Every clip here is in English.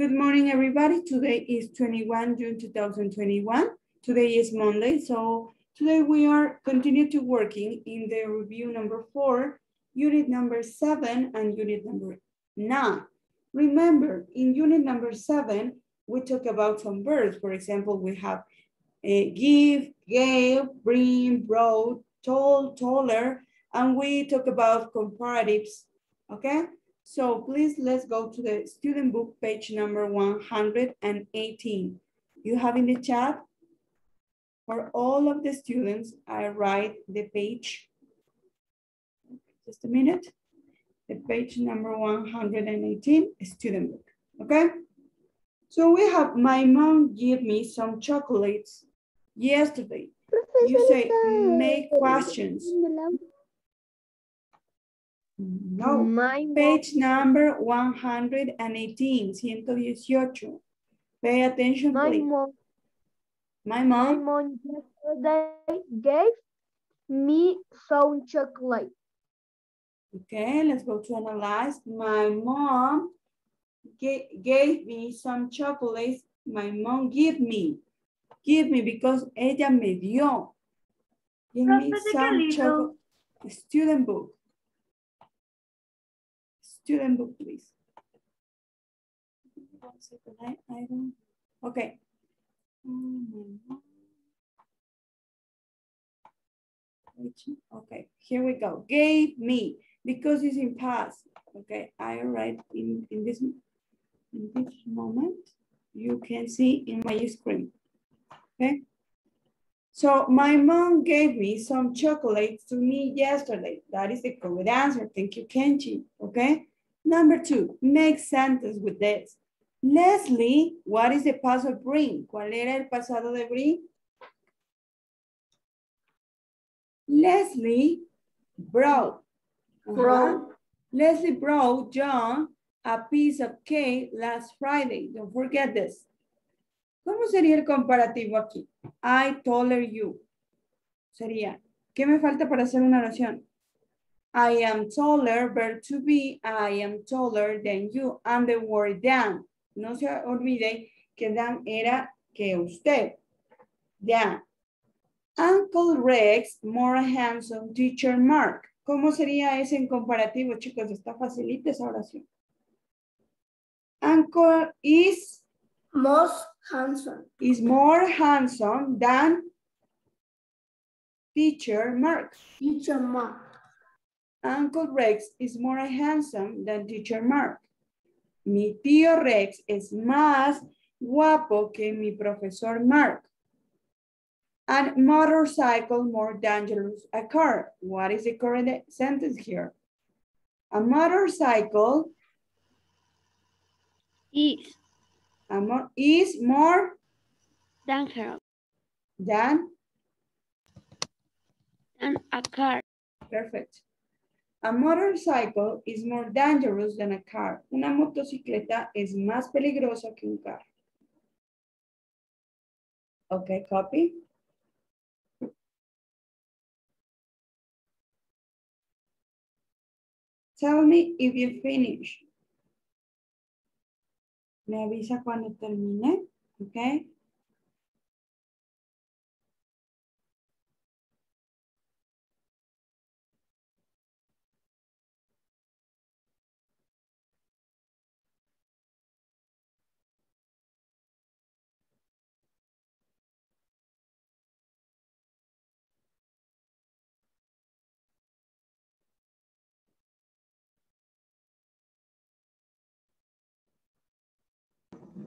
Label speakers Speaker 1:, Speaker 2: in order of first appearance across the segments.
Speaker 1: Good morning, everybody. Today is 21 June 2021. Today is Monday, so today we are continue to working in the review number four, unit number seven, and unit number nine. Remember, in unit number seven, we talk about some verbs. For example, we have uh, give, gave, bring, brought, tall, taller, and we talk about comparatives, okay? So please let's go to the student book page number 118. You have in the chat, for all of the students, I write the page, just a minute, the page number 118, student book, okay? So we have, my mom gave me some chocolates yesterday. You say, make questions. No. My Page number 118, 118. Pay attention, my please. Mom, my mom.
Speaker 2: My mom yesterday gave me some chocolate.
Speaker 1: Okay, let's go to analyze. My mom gave me some chocolates. My mom give me. Give me because ella me dio. Give me some chocolate. Student book student book, please. Okay. Okay, here we go. Gave me, because it's in past. Okay, I write in, in this in this moment. You can see in my screen. Okay. So my mom gave me some chocolates to me yesterday. That is the correct answer. Thank you, Kenji. Okay. Number two, make sentence with this. Leslie, what is the past of bring? ¿Cuál era el pasado de bring? Leslie brought. Uh -huh. Leslie brought John a piece of cake last Friday. Don't forget this. ¿Cómo sería el comparativo aquí? I told you. Sería, ¿qué me falta para hacer una oración? I am taller, verb to be, I am taller than you, and the word than. No se olvide que than era que usted. Than. Uncle Rex, more handsome teacher Mark. ¿Cómo sería ese en comparativo, chicos? Está facilita esa oración. Uncle is
Speaker 2: most handsome.
Speaker 1: Is more handsome than teacher Mark.
Speaker 2: Teacher Mark.
Speaker 1: Uncle Rex is more handsome than teacher Mark. Mi tío Rex es más guapo que mi profesor Mark. And motorcycle more dangerous a car. What is the correct sentence here? A motorcycle
Speaker 2: is,
Speaker 1: a mo is more
Speaker 2: dangerous
Speaker 1: than,
Speaker 2: than a car.
Speaker 1: Perfect. A motorcycle is more dangerous than a car. Una motocicleta es más peligrosa que un carro. Okay, copy. Tell me if you finish. Me avisa cuando termine, okay?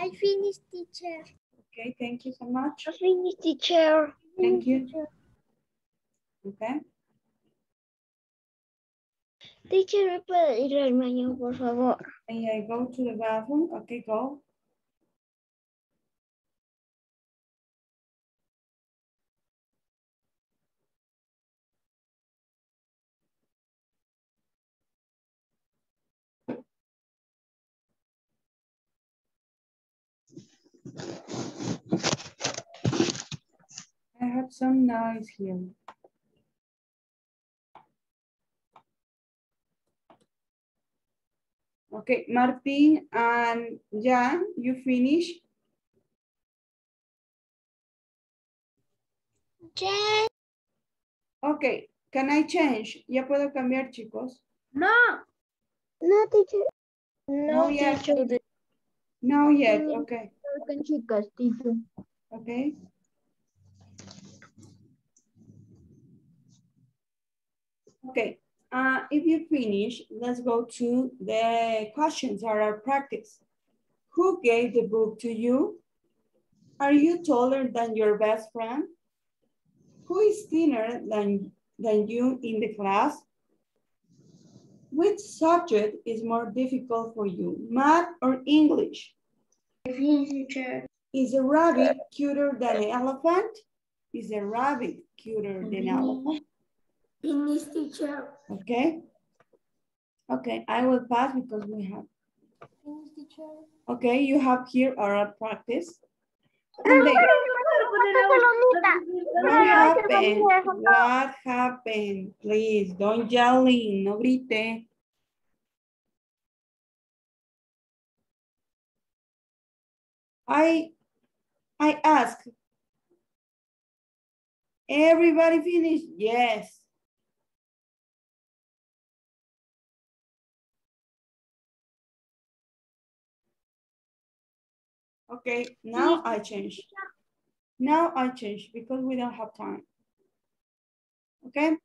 Speaker 2: I finished, teacher.
Speaker 1: Okay, thank you so much.
Speaker 2: I finished, teacher.
Speaker 1: Thank you. Okay.
Speaker 2: Teacher, ¿me puede ir al baño, por favor?
Speaker 1: May I go to the bathroom? Okay, go. Have some noise here. Okay, Martin and Jan, you finish?
Speaker 3: Jen.
Speaker 1: Okay, can I change? ¿Ya puedo cambiar, chicos?
Speaker 2: No.
Speaker 3: No, teacher.
Speaker 1: No,
Speaker 3: No,
Speaker 1: yet.
Speaker 3: teacher.
Speaker 1: No yet, okay,
Speaker 2: Con chicas, teacher.
Speaker 1: okay. Okay, uh, if you finish, let's go to the questions or our practice. Who gave the book to you? Are you taller than your best friend? Who is thinner than, than you in the class? Which subject is more difficult for you, math or English?
Speaker 3: teacher.
Speaker 1: Is a rabbit cuter than an elephant? Is a rabbit cuter than an elephant?
Speaker 2: Finish, teacher.
Speaker 1: Okay. Okay, I will pass because we have.
Speaker 3: Finish, teacher.
Speaker 1: Okay, you have here oral practice. And what happened? What happened? Please, don't yelling, no grite. I, I ask. Everybody finished? Yes. Okay, now I change. Now I change because we don't have time. Okay?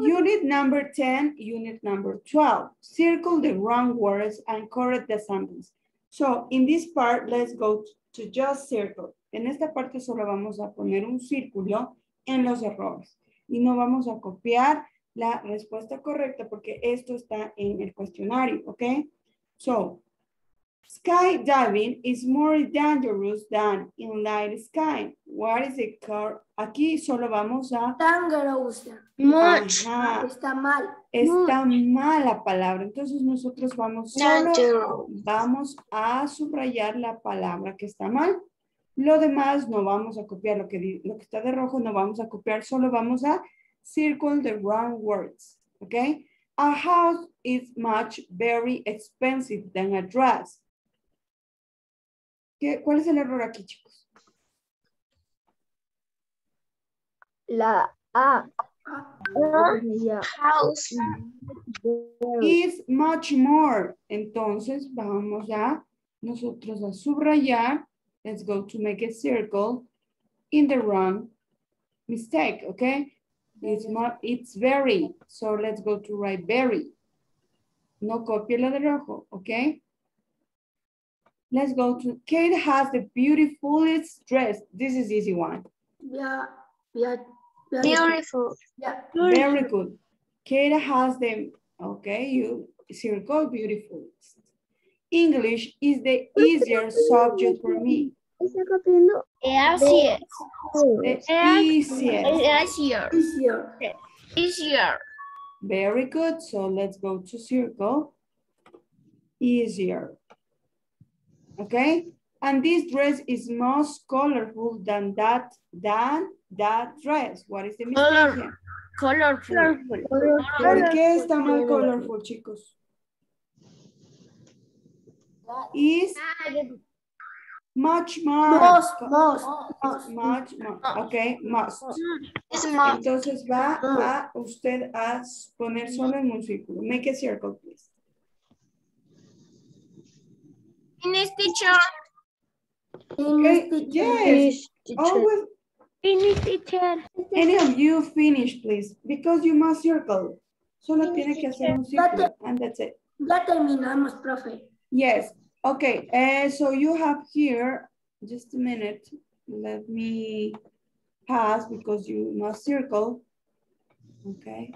Speaker 1: Unit number 10, unit number 12. Circle the wrong words and correct the sentence. So in this part, let's go to just circle. En esta parte solo vamos a poner un círculo en los errores y no vamos a copiar la respuesta correcta porque esto está en el cuestionario, ¿ok? So, skydiving is more dangerous than inline sky. What is the car? Aquí solo vamos a...
Speaker 2: Dangerous.
Speaker 3: Much.
Speaker 1: Ajá,
Speaker 2: Está mal.
Speaker 1: está mala palabra. Entonces nosotros vamos solo
Speaker 3: Dangerous.
Speaker 1: vamos a subrayar la palabra que está mal. Lo demás no vamos a copiar lo que, lo que está de rojo, no vamos a copiar, solo vamos a circle the wrong words, ¿ok? A house is much very expensive than a dress. ¿Qué, ¿Cuál es el error aquí, chicos?
Speaker 2: La A. Ya.
Speaker 3: house.
Speaker 1: Is much more. Entonces vamos a nosotros a subrayar. Let's go to make a circle in the wrong mistake, okay? It's not, it's very. So let's go to write very. No copie la de rojo, okay? Let's go to, Kate has the beautifulest dress. This is easy one.
Speaker 2: Yeah, yeah. ya-
Speaker 3: Beautiful.
Speaker 2: Yeah.
Speaker 1: Very good. Kate has the, okay, you circle beautiful. English is the easier subject for me.
Speaker 2: Está copiando.
Speaker 3: Easier.
Speaker 1: The easiest.
Speaker 3: Easier.
Speaker 2: Easier.
Speaker 3: Easier.
Speaker 1: Very good. So let's go to circle. Easier. Okay. And this dress is most colorful than that, than that dress. What is the mistake
Speaker 3: Color-
Speaker 1: here?
Speaker 3: Colorful.
Speaker 1: ¿Por qué está mal colorful, chicos? Is much more.
Speaker 2: Most, most,
Speaker 1: It's
Speaker 2: most.
Speaker 1: much more. Okay, must.
Speaker 3: It's more.
Speaker 1: Entonces va a usted a poner solo en un círculo. Make a circle, please.
Speaker 3: Finish, teacher.
Speaker 1: Okay,
Speaker 2: Finish,
Speaker 1: yes. Always,
Speaker 3: Finish, teacher.
Speaker 1: any of you finish, please, because you must circle. Solo tiene que hacer un círculo, and that's it.
Speaker 2: Ya terminamos, profe.
Speaker 1: Yes, okay, uh, so you have here, just a minute, let me pass because you must circle. Okay,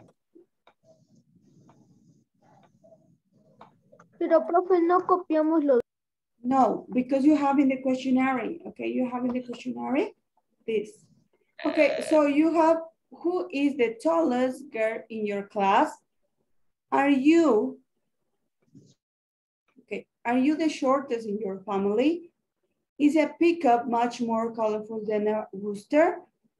Speaker 2: Pero, profe, no copiamos los.
Speaker 1: No, because you have in the questionnaire, okay, you have in the questionnaire this. Okay, so you have, who is the tallest girl in your class? Are you, okay, are you the shortest in your family? Is a pickup much more colorful than a rooster?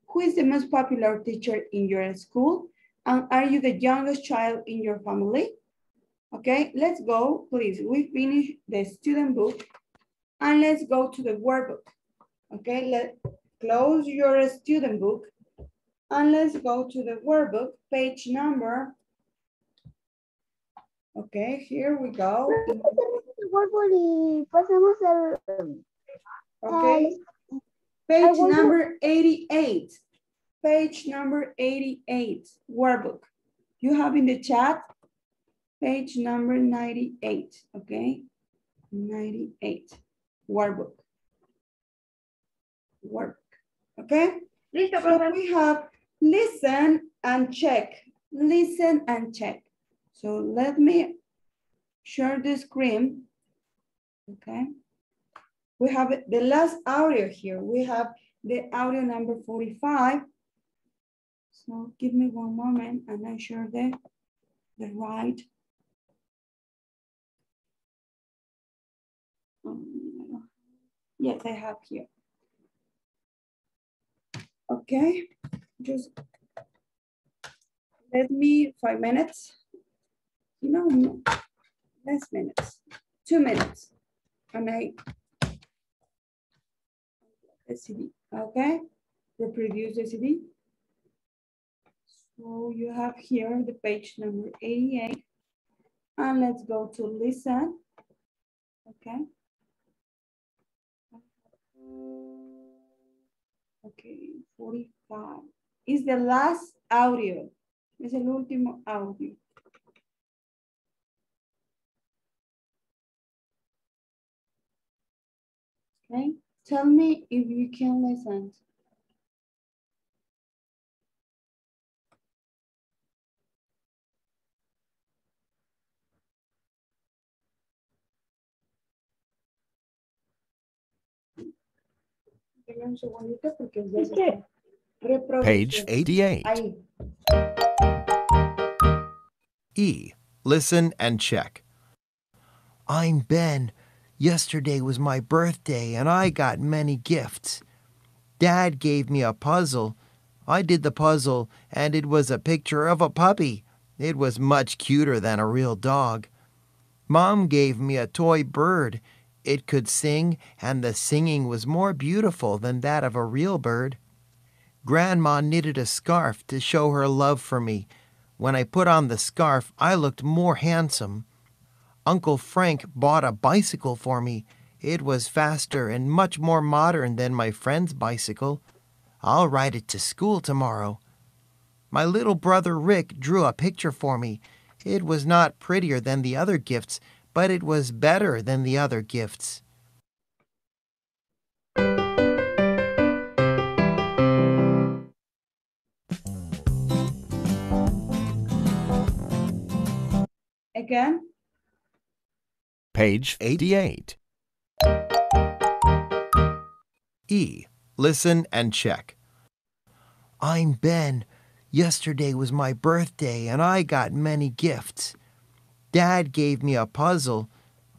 Speaker 1: Who is the most popular teacher in your school? And are you the youngest child in your family? Okay, let's go, please. We finished the student book and let's go to the workbook. Okay, let close your student book and let's go to the workbook, page number. Okay, here we go.
Speaker 2: y pasamos al...
Speaker 1: Okay, page number 88. Page number 88, workbook. You have in the chat, page number 98, okay? 98, workbook. Work, okay?
Speaker 3: Listo,
Speaker 1: So we have listen and check, listen and check. So let me share the screen, okay? We have the last audio here. We have the audio number 45. So give me one moment and I share the, the right. Um, Yes, I have here. Okay, just let me five minutes. No, no, less minutes, two minutes. And I CD, okay? Reproduce the CD. So you have here the page number 88. And let's go to listen, okay? Okay, 45. Is the last audio. Es el último audio. Okay, tell me if you can listen. Un segundito porque ya se está
Speaker 4: Page 88.
Speaker 1: Ahí.
Speaker 4: E. Listen and check. I'm Ben. Yesterday was my birthday and I got many gifts. Dad gave me a puzzle. I did the puzzle and it was a picture of a puppy. It was much cuter than a real dog. Mom gave me a toy bird. It could sing and the singing was more beautiful than that of a real bird. Grandma knitted a scarf to show her love for me. When I put on the scarf, I looked more handsome. Uncle Frank bought a bicycle for me. It was faster and much more modern than my friend's bicycle. I'll ride it to school tomorrow. My little brother Rick drew a picture for me. It was not prettier than the other gifts, but it was better than the other gifts.
Speaker 1: Again,
Speaker 4: Page 88. E. Listen and check. I'm Ben. Yesterday was my birthday and I got many gifts. Dad gave me a puzzle.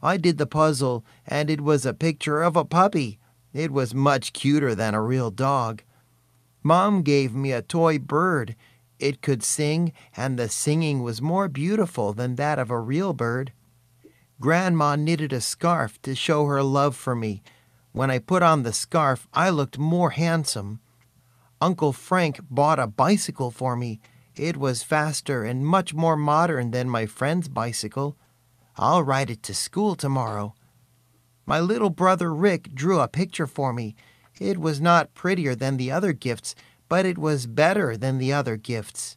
Speaker 4: I did the puzzle and it was a picture of a puppy. It was much cuter than a real dog. Mom gave me a toy bird. It could sing and the singing was more beautiful than that of a real bird. Grandma knitted a scarf to show her love for me. When I put on the scarf, I looked more handsome. Uncle Frank bought a bicycle for me. It was faster and much more modern than my friend's bicycle. I'll ride it to school tomorrow. My little brother Rick drew a picture for me. It was not prettier than the other gifts, but it was better than the other gifts.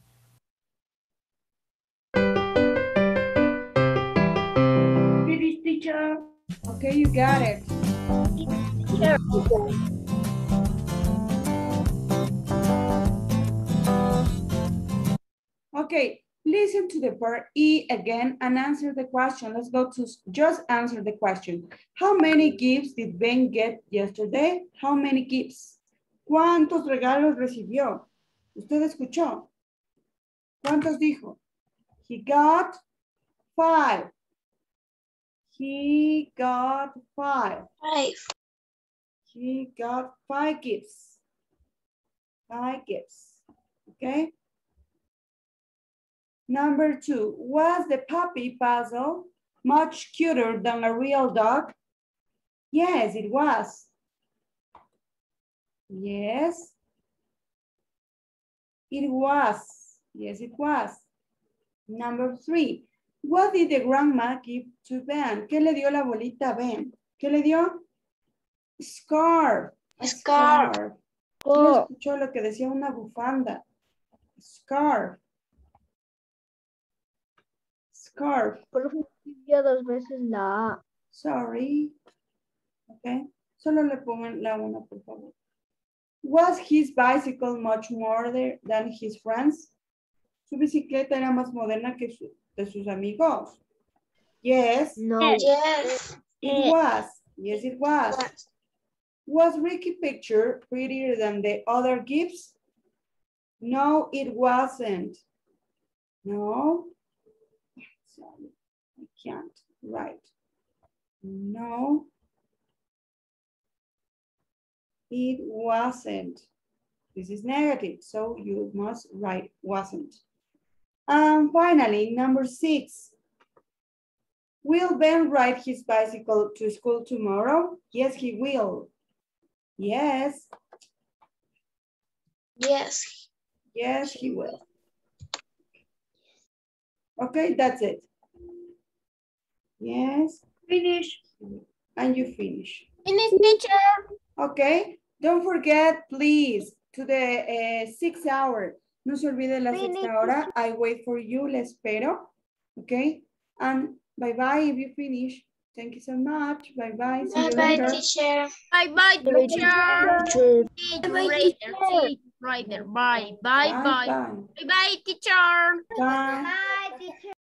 Speaker 3: Finish, teacher.
Speaker 1: okay, you got it. Okay, listen to the part E again and answer the question. Let's go to just answer the question. How many gifts did Ben get yesterday? How many gifts? ¿Cuántos regalos recibió? ¿Usted escuchó? ¿Cuántos dijo? He got five. He got five.
Speaker 3: Five.
Speaker 1: He got five gifts. Five gifts. Okay? Number two, was the puppy puzzle much cuter than a real dog? Yes, it was. Yes. It was. Yes, it was. Number three, what did the grandma give to Ben? ¿Qué le dio la abuelita a Ben? ¿Qué le dio? Scarf.
Speaker 3: Scarf.
Speaker 1: ¿Quién
Speaker 2: Oh,
Speaker 1: escuchó lo que decía una bufanda? Scarf. Scarf.
Speaker 2: profe, escribió dos veces la A.
Speaker 1: Sorry. Ok. Solo le pongan la una, por favor. Was his bicycle much more than his friends? Su bicicleta era más moderna que su- de sus amigos. Yes,
Speaker 2: No.
Speaker 3: Yes.
Speaker 1: it was. Yes, it was. Was Ricky picture prettier than the other gifts? No, it wasn't. No. Sorry, I can't write. No. It wasn't. This is negative, so you must write wasn't. And finally, number six. Will Ben ride his bicycle to school tomorrow? Yes, he will. Yes,
Speaker 3: Yes.
Speaker 1: yes, he will. Okay, that's it. Yes,
Speaker 3: Finish.
Speaker 1: and you finish.
Speaker 3: Finish, teacher.
Speaker 1: Okay, don't forget, please, to the eh, six hour. No se olvide la
Speaker 2: Finish.
Speaker 1: sexta hora. I wait for you, le espero. Okay, and bye-bye if you finish. Thank you so much. Bye-bye. See you
Speaker 3: Bye-bye,
Speaker 1: later.
Speaker 3: teacher.
Speaker 5: Bye bye, teacher.
Speaker 2: Teacher.
Speaker 5: See you
Speaker 3: Bye-bye, teacher.
Speaker 5: See you later. Bye bye bye.
Speaker 1: Bye-bye.
Speaker 5: Bye bye, teacher.
Speaker 1: Bye.
Speaker 3: Bye, teacher.